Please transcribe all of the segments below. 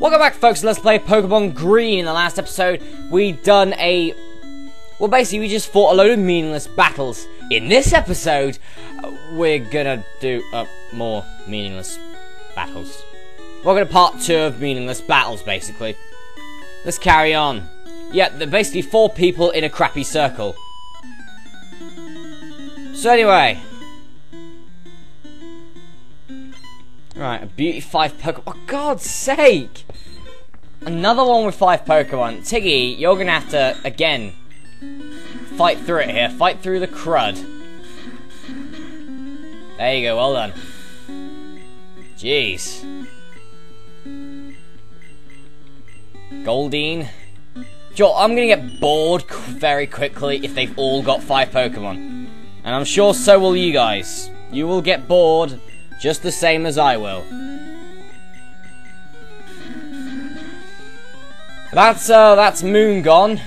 Welcome back, folks. Let's play Pokemon Green. In the last episode, we done a. Well, basically, we just fought a load of meaningless battles. In this episode, we're gonna do uh, more meaningless battles. We're gonna part two of meaningless battles, basically. Let's carry on. Yeah, they're basically four people in a crappy circle. So anyway. Right, a beauty five Pokemon. For God's sake! Another one with five Pokemon. Tiggy, you're gonna have to, again, fight through it here. Fight through the crud. There you go, well done. Jeez. Goldeen. Joe, I'm gonna get bored very quickly if they've all got five Pokemon. And I'm sure so will you guys. You will get bored just the same as I will. That's, uh, that's Moon gone.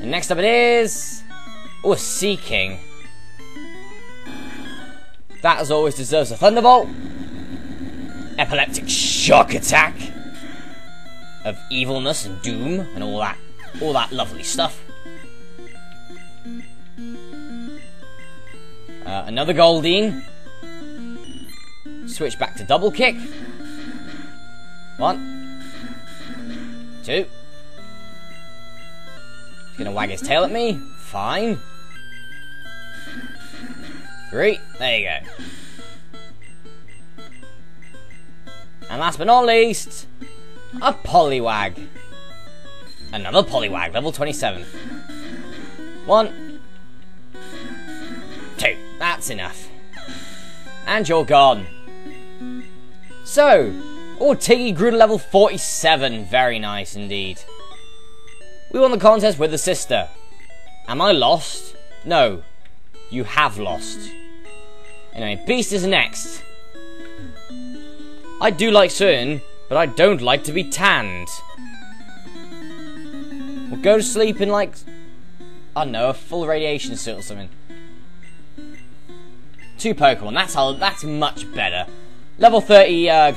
And next up it is... Oh, a Seaking. That as always deserves a Thunderbolt. Epileptic Shock Attack. Of evilness and doom and all that, all that lovely stuff. Uh, another Goldeen. Switch back to double kick. One. Two. He's gonna wag his tail at me. Fine. Three. There you go. And last but not least, a Poliwag. Another Poliwag, level 27. One. Two. That's enough. And you're gone. So, oh, Tiggy grew to level 47. Very nice indeed. We won the contest with the sister. Am I lost? No. You have lost. Anyway, Beast is next. I do like swimming, but I don't like to be tanned. We'll go to sleep in like, I don't know, a full radiation suit or something. Two Pokemon, that's how, that's much better. Level 30 uh.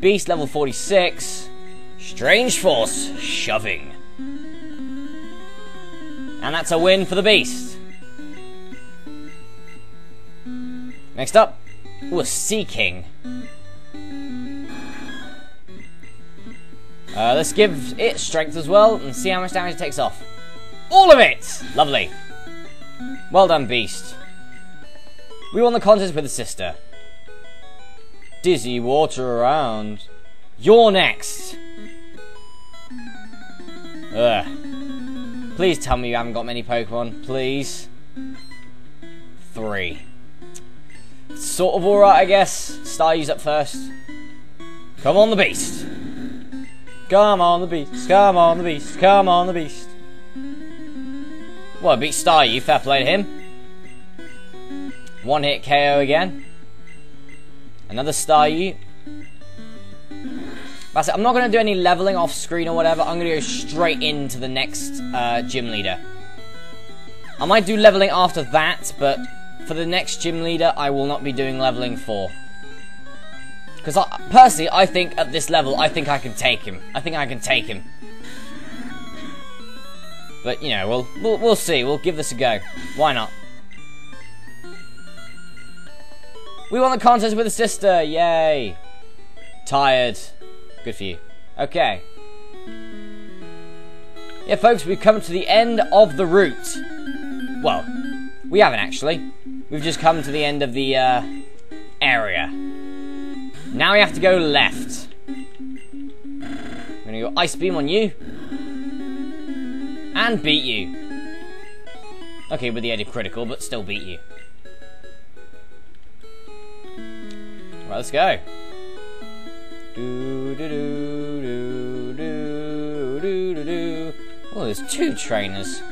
Beast level 46. Strange Force, shoving. And that's a win for the Beast. Next up, ooh, a Seaking. Uh, let's give it strength as well and see how much damage it takes off. All of it! Lovely. Well done, Beast. We won the contest with the sister. Dizzy water around. You're next. Ugh. Please tell me you haven't got many Pokemon. Please. Three. Sort of alright, I guess. Staryu's up first. Come on, the beast. Come on, the beast. Come on, the beast. Come on, the beast. Well, I beat Staryu. Fair play to him. One hit KO again. Another Staryu. That's it. I'm not going to do any leveling off screen or whatever. I'm going to go straight into the next uh, gym leader. I might do leveling after that, but for the next gym leader, I will not be doing leveling for. Because personally, I think at this level, I think I can take him. I think I can take him. But, you know, we'll, we'll, we'll see. We'll give this a go. Why not? We won the contest with a sister. Yay. Tired. Good for you. Okay. Yeah, folks, we've come to the end of the route. Well, we haven't actually. We've just come to the end of the uh, area. Now we have to go left. I'm gonna go Ice Beam on you. And beat you. Okay, with the edit critical, but still beat you. Right, let's go. Do, do, do, do, do, do, do, do. Oh, there's two trainers.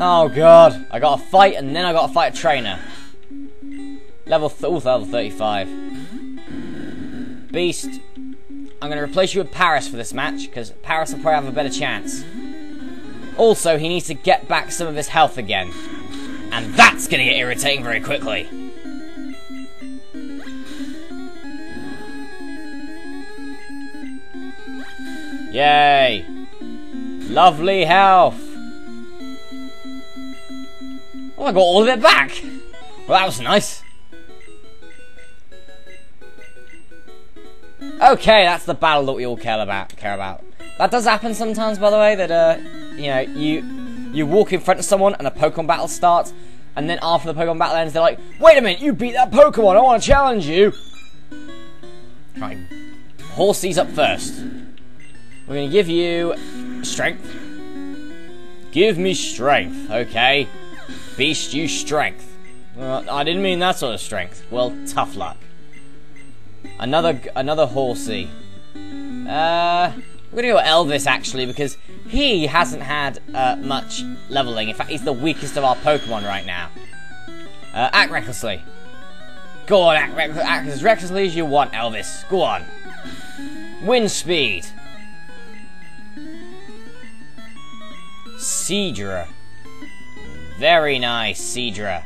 Oh god, I got a fight and then I got to fight a trainer. Level, th ooh, level 35. Beast, I'm going to replace you with Paris for this match, because Paris will probably have a better chance. Also, he needs to get back some of his health again. And that's going to get irritating very quickly. Yay! Lovely health! Oh, I got all of it back! Well, that was nice. Okay, that's the battle that we all care about. Care about. That does happen sometimes, by the way. That uh, you know, you you walk in front of someone and a Pokemon battle starts, and then after the Pokemon battle ends, they're like, "Wait a minute, you beat that Pokemon! I want to challenge you." Right, Horsey's up first. We're gonna give you strength. Give me strength, okay? Beast you strength. Uh, I didn't mean that sort of strength. Well, tough luck. Another another horsey. Uh, we're gonna go Elvis actually because he hasn't had uh, much leveling. In fact, he's the weakest of our Pokemon right now. Uh, act recklessly. Go on, act, reck act as recklessly as you want, Elvis. Go on. Wind speed. Seadra. Very nice, Seadra.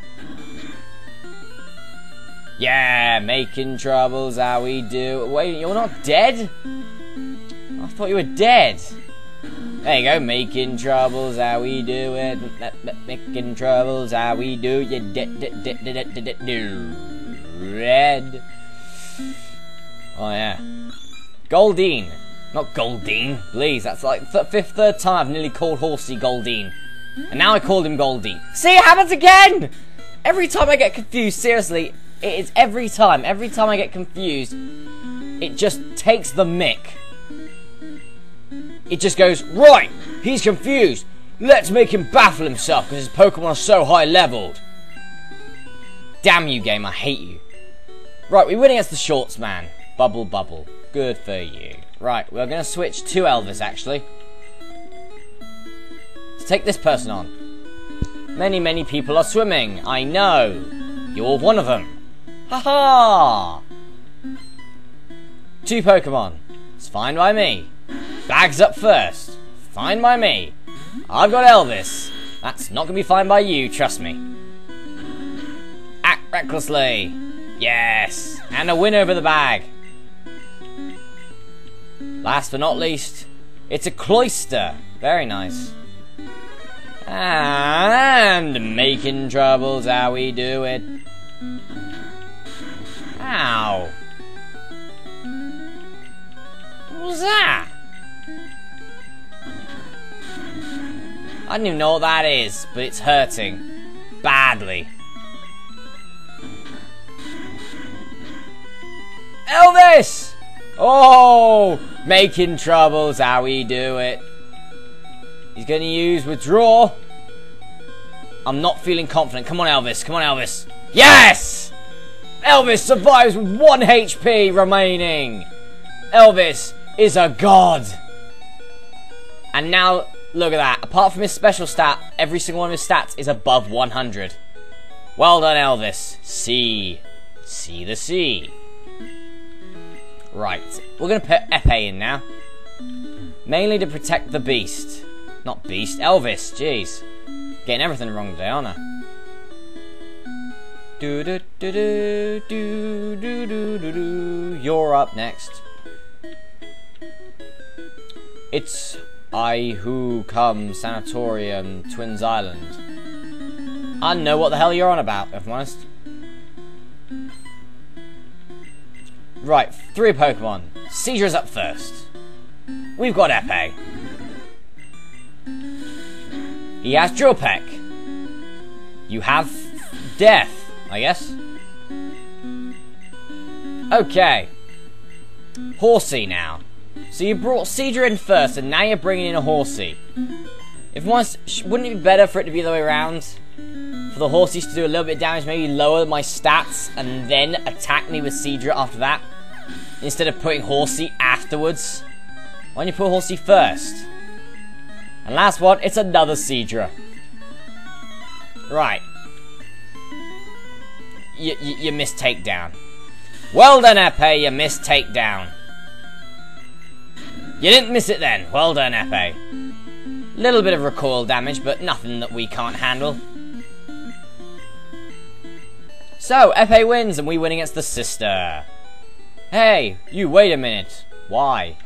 Yeah, making troubles, how we do. Wait, you're not dead? I thought you were dead. There you go, making troubles, how we do it. Making troubles, how we do. Dead, dead, Red. Oh yeah. Goldeen. Not Goldeen, please. That's like the fifth, third time I've nearly called Horsey Goldeen. And now I called him Goldie. See, it happens again! Every time I get confused, seriously, it is every time. Every time I get confused, it just takes the mick. It just goes, right, he's confused. Let's make him baffle himself because his Pokemon are so high leveled. Damn you, game, I hate you. Right, we win against the Shorts man. Bubble, bubble. Good for you. Right, we're going to switch to Elvis, actually. Let's take this person on. Many, many people are swimming. I know. You're one of them. Ha ha! Two Pokemon. It's fine by me. Bags up first. Fine by me. I've got Elvis. That's not going to be fine by you, trust me. Act recklessly. Yes. And a win over the bag. Last but not least, it's a Cloyster. Very nice. And making troubles how we do it. Ow. What was that? I don't even know what that is, but it's hurting. Badly. Elvis! Oh! Making troubles, how we do it. He's going to use withdraw. I'm not feeling confident. Come on, Elvis. Come on, Elvis. Yes! Elvis survives with 1 HP remaining. Elvis is a god. And now, look at that. Apart from his special stat, every single one of his stats is above 100. Well done, Elvis. C. C the C. Right. We're going to put Epee in now. Mainly to protect the beast. Not beast, Elvis. Jeez. Getting everything wrong today, aren't I? Do do do do do do do do do. You're up next. It's I who come sanatorium Twins Island. I know what the hell you're on about, if I'm honest. Right, three Pokemon. Seadra's up first. We've got Epee. He has Drill Peck. You have Death, I guess. Okay. Horsey now. So you brought Seadra in first, and now you're bringing in a Horsey. If once, wouldn't it be better for it to be the way around? For the Horseys to do a little bit of damage, maybe lower my stats, and then attack me with Seadra after that? Instead of putting Horsey afterwards? Why don't you put Horsey first? And last one, it's another Seadra. Right. You, you, you missed takedown. Well done, Epee, you missed takedown. You didn't miss it then. Well done, Epee. Little bit of recoil damage, but nothing that we can't handle. So, Epee wins, and we win against the sister. Hey, you wait a minute. Why?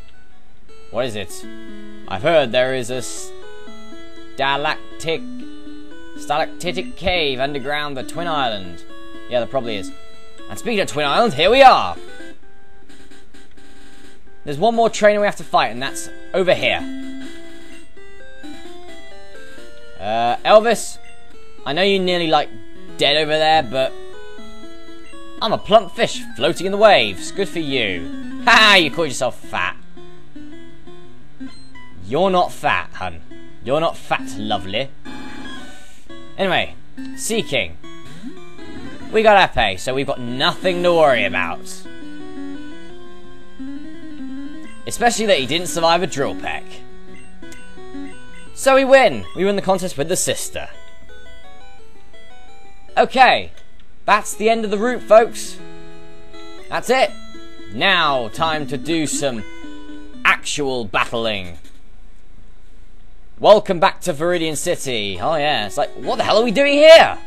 What is it? I've heard there is a stalactic, stalactitic cave underground the Twin Island. Yeah, there probably is. And speaking of Twin Island, here we are. There's one more trainer we have to fight, and that's over here. Uh, Elvis, I know you're nearly like dead over there, but I'm a plump fish floating in the waves. Good for you. Ha! You called yourself fat. You're not fat, hun. You're not fat, lovely. Anyway, Seaking. We got Epee, so we've got nothing to worry about. Especially that he didn't survive a drill peck. So we win! We win the contest with the sister. Okay, that's the end of the route, folks. That's it. Now, time to do some actual battling. Welcome back to Viridian City. Oh yeah, it's like, what the hell are we doing here?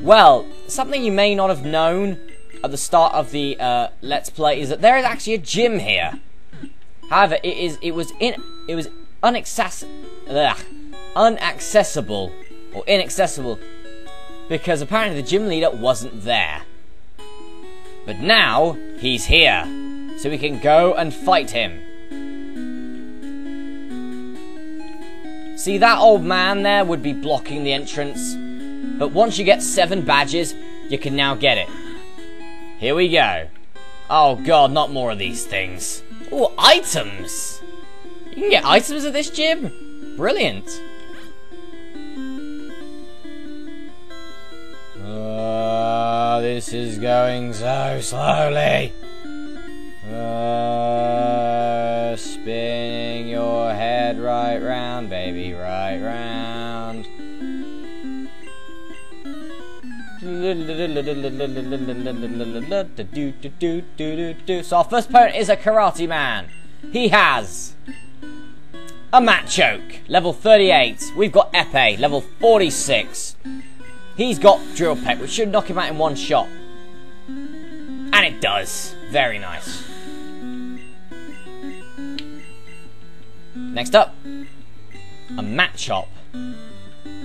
Well, something you may not have known at the start of the uh, Let's Play is that there is actually a gym here. However, it is it was in it was unaccessible, unaccessible or inaccessible because apparently the gym leader wasn't there. But now he's here, so we can go and fight him. See, that old man there would be blocking the entrance. But once you get seven badges, you can now get it. Here we go. Oh god, not more of these things. Oh, items! You can get items at this gym? Brilliant. This is going so slowly. Uh, spinning your head right round, baby, right round. So our first opponent is a karate man. He has a Machoke, level 38. We've got Epe, level 46. He's got Drill Peck, which should knock him out in one shot. And it does. Very nice. Next up, a Machop.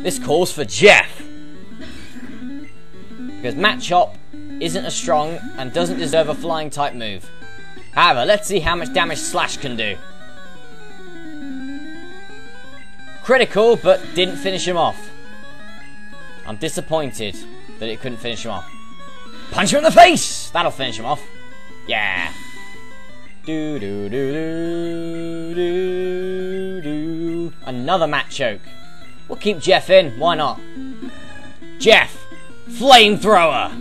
This calls for Jeff. Because Machop isn't as strong and doesn't deserve a flying type move. However, let's see how much damage Slash can do. Critical, but didn't finish him off. I'm disappointed that it couldn't finish him off. Punch him in the face! That'll finish him off. Yeah. Do do do do do do. Another Machoke. We'll keep Jeff in. Why not? Jeff, flamethrower.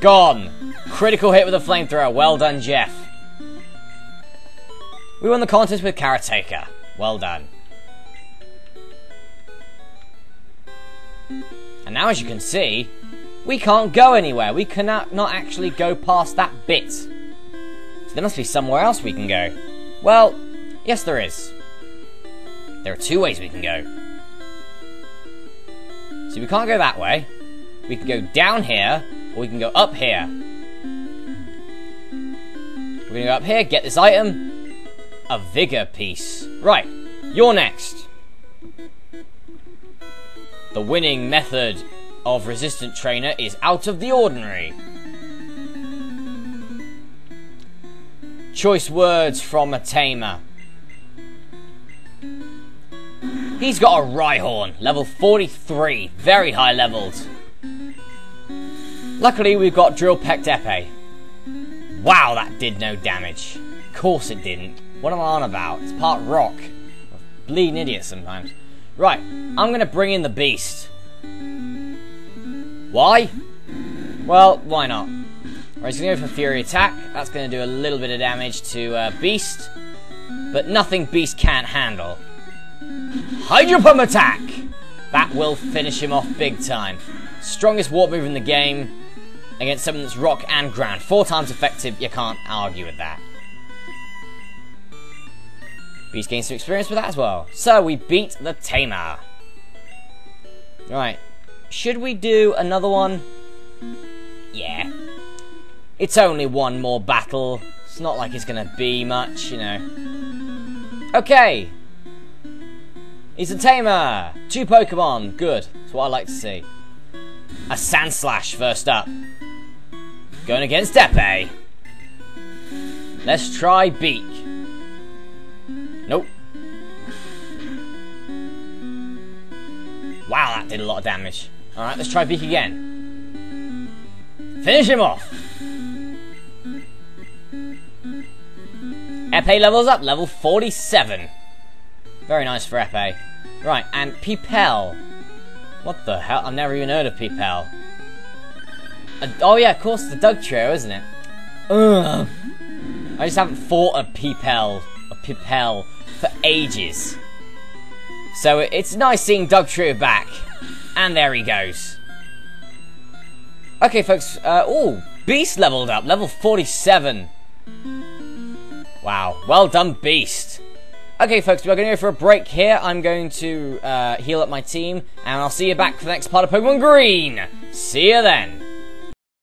Gone. Critical hit with a flamethrower. Well done, Jeff. We won the contest with Karateka. Well done. And now, as you can see, we can't go anywhere. We cannot not actually go past that bit. So there must be somewhere else we can go. Well, yes there is. There are two ways we can go. So we can't go that way. We can go down here, or we can go up here. We're gonna go up here, get this item. A vigor piece. Right, you're next. The winning method of resistant trainer is out of the ordinary. Choice words from a tamer. He's got a Rhyhorn, level 43, very high leveled. Luckily, we've got Drill Pecked Epee. Wow, that did no damage. Of course it didn't. What am I on about? It's part rock. Bleeding idiot sometimes. Right, I'm going to bring in the beast. Why? Well, why not? Right, he's going to go for Fury Attack. That's going to do a little bit of damage to uh, Beast. But nothing Beast can't handle. Hydro Pump Attack! That will finish him off big time. Strongest warp move in the game against something that's rock and ground. Four times effective, you can't argue with that. Beast gains some experience with that as well. So we beat the Tamer. Right. Should we do another one? Yeah. It's only one more battle, It's not like it's gonna be much, you know. Okay. He's a tamer. Two Pokemon. Good. That's what I like to see. A Sandslash first up. Going against Epee. Let's try Beak. Nope. Wow, that did a lot of damage. Alright, let's try Beak again. Finish him off. Epe levels up, level 47. Very nice for Epe. Right, and Peepel. What the hell? I've never even heard of Peepel. Uh, oh yeah, of course, the Dugtrio, isn't it? Ugh. I just haven't fought a Peepel, a Peepel, for ages. So it's nice seeing Dugtrio back. And there he goes. Okay, folks. Uh, oh, Beast leveled up, level 47. Wow, well done, Beast. Okay, folks, we're going to go for a break here. I'm going to uh, heal up my team, and I'll see you back for the next part of Pokemon Green. See you then.